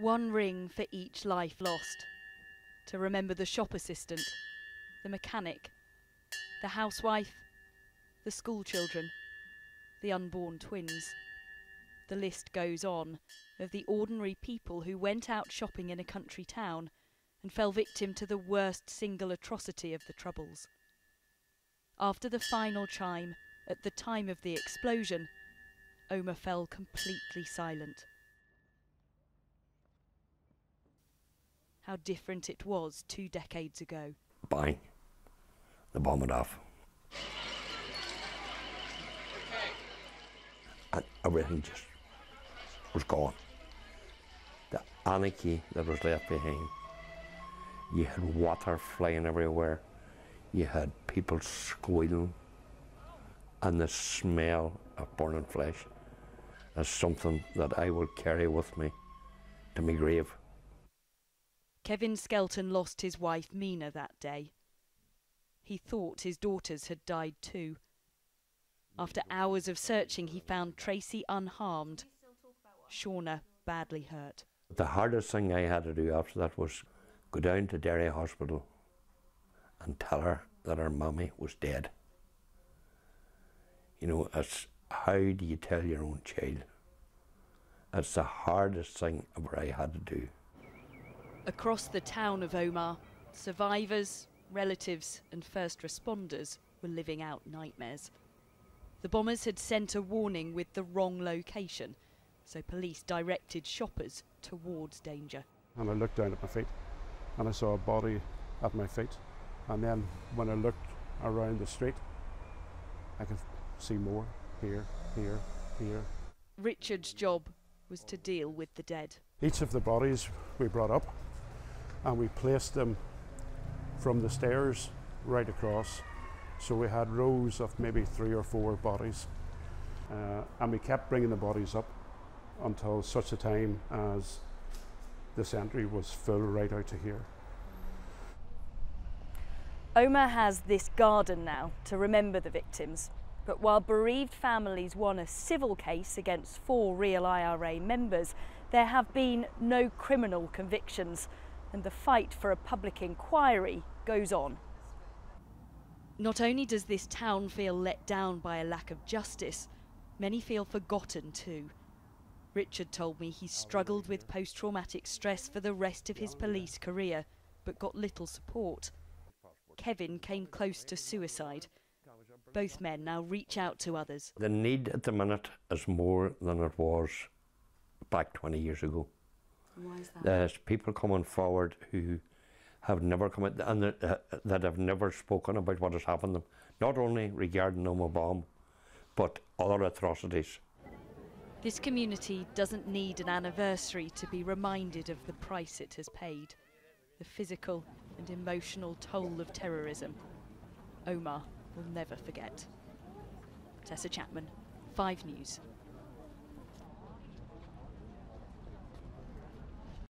One ring for each life lost. To remember the shop assistant, the mechanic, the housewife, the school children, the unborn twins. The list goes on of the ordinary people who went out shopping in a country town and fell victim to the worst single atrocity of the Troubles. After the final chime, at the time of the explosion, Omagh fell completely silent. How different it was two decades ago. Bang. The bomb went off. And everything just was gone. The anarchy that was left behind. You had water flying everywhere. You had people squealing. And the smell of burning flesh is something that I will carry with me to my grave. Kevin Skelton lost his wife Mina that day. He thought his daughters had died too. After hours of searching, he found Tracy unharmed, Shauna badly hurt. The hardest thing I had to do after that was go down to Derry Hospital and tell her that her mummy was dead. You know, it's how do you tell your own child? It's the hardest thing ever I had to do. Across the town of Omagh, survivors, relatives, and first responders were living out nightmares. The bombers had sent a warning with the wrong location, so police directed shoppers towards danger. And I looked down at my feet and I saw a body at my feet. And then when I looked around the street, I could see more here, here, here. Richard's job was to deal with the dead. Each of the bodies we brought up and we placed them from the stairs right across. So we had rows of maybe three or four bodies. Uh, and we kept bringing the bodies up until such a time as the entry was full right out to here. Omagh has this garden now to remember the victims. But while bereaved families won a civil case against four real IRA members, there have been no criminal convictions, and the fight for a public inquiry goes on. Not only does this town feel let down by a lack of justice, many feel forgotten too. Richard told me he struggled with post traumatic stress for the rest of his police career, but got little support. Kevin came close to suicide. Both men now reach out to others. The need at the minute is more than it was back 20 years ago. Why is that? There's people coming forward who have never come out and that, uh, that have never spoken about what has happened to them, not only regarding Omagh bomb, but other atrocities. This community doesn't need an anniversary to be reminded of the price it has paid the physical and emotional toll of terrorism. Omagh will never forget. Tessa Chapman, 5 News.